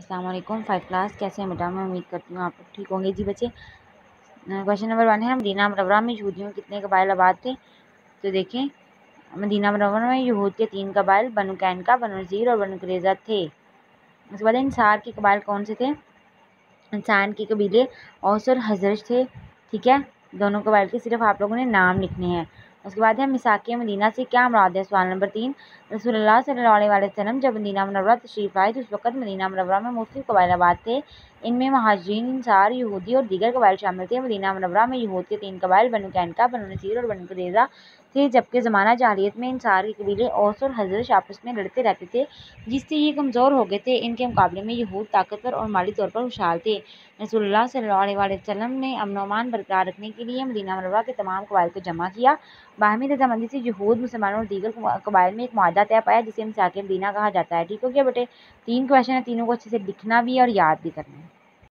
वालेकुम five class कैसे हैं बेटा? मैं उम्मीद करती हूँ आप लोग ठीक होंगे। जी बच्चे क्वेश्चन नंबर वन है मदीना मनवरा में यहूदियों कितने कबाइल आबाद थे? तो देखें मदीना मनवरा में यहूद के तीन कबाइल बनु कैनका बनु नज़ीर और बनु करेजा थे। उसके बाद इंसार के कबाइल कौन से थे? इंसान के कबीले औस और हज़रत थे, ठीक है? दोनों कबाइल के सिर्फ़ आप लोगों ने नाम लिखने हैं। उसके बाद है मिसाक मदीना से क्या मुराद है? सवाल नंबर तीन रसोल्ला सल्ला वसलम जब मदीना मनवरा तशरीफ़ आए तो उस वक्त मदीना मनवरा में मुस्लिम कबाइल आबाद थे। इनमें महाजरीन इंसार, यहूदी और दीगर कबाइल शामिल थे। मदीना मनवरा में यहूद के तीन कबाइल, बनु कैनका, बनु नसीर और बनु करेजा थे, जबकि ज़माना जालियत में इंसार के कबीले औस और हज़रत आपस में लड़ते रहते थे, जिससे ये कमज़ोर हो गए थे। इनके मुकाबले में यहूद ताकतवर और माली तौर पर खुशहाल थे। अलैहि वसल्लम ने अमन बरकरार रखने के लिए मदीना मनवरा के तमाम कबाइल को जमा किया। बाहमी रजामंदी से यहूद, मुसलमानों और दीगर कबाइल में एक मादा तय पाया, जिसे मिसाक मदीना कहा जाता है। ठीक हो गया बेटे? तीन क्वेश्चन है, तीनों को अच्छे से लिखना भी और याद भी करना है।